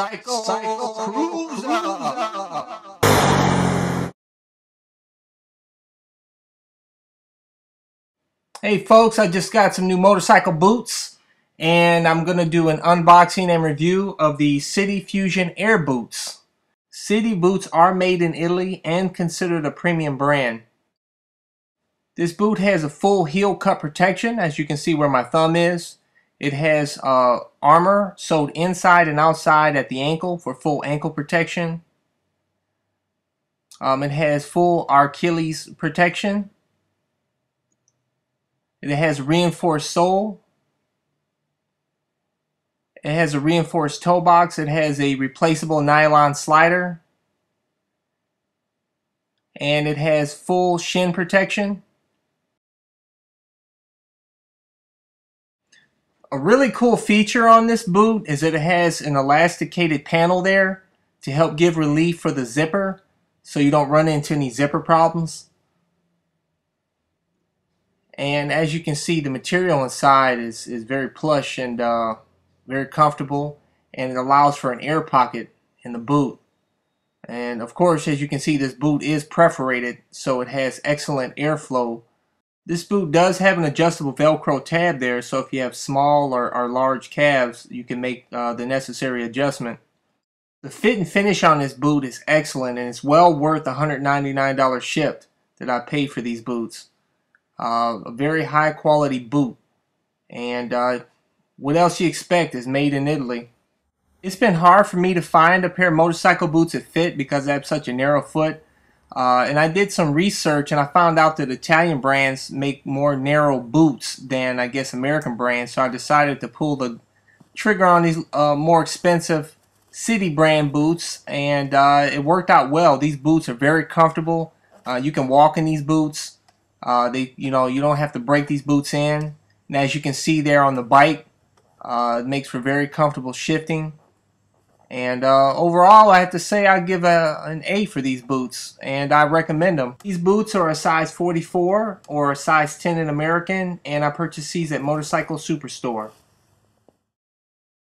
Cycle, CycleCruza. Hey folks, I just got some new motorcycle boots and I'm going to do an unboxing and review of the Sidi Fusion Air Boots. Sidi boots are made in Italy and considered a premium brand. This boot has a full heel cut protection as you can see where my thumb is. It has uh, armor sewed inside and outside at the ankle for full ankle protection. Um, it has full Achilles protection it has reinforced sole. It has a reinforced toe box. It has a replaceable nylon slider. And it has full shin protection. A really cool feature on this boot is that it has an elasticated panel there to help give relief for the zipper so you don't run into any zipper problems. And as you can see, the material inside is, is very plush and uh, very comfortable and it allows for an air pocket in the boot. And of course, as you can see, this boot is perforated, so it has excellent airflow. This boot does have an adjustable Velcro tab there, so if you have small or, or large calves, you can make uh, the necessary adjustment. The fit and finish on this boot is excellent, and it's well worth $199 shipped that I paid for these boots. Uh, a very high quality boot. And uh, what else you expect is made in Italy. It's been hard for me to find a pair of motorcycle boots that fit because I have such a narrow foot. Uh, and I did some research and I found out that Italian brands make more narrow boots than I guess American brands. So I decided to pull the trigger on these uh, more expensive Sidi brand boots and uh, it worked out well. These boots are very comfortable. Uh, you can walk in these boots. Uh, they, you know, you don't have to break these boots in. And as you can see there on the bike, it makes for very comfortable shifting. And uh, overall, I have to say I give a, an A for these boots, and I recommend them. These boots are a size 44 or a size 10 in American, and I purchased these at Motorcycle Superstore.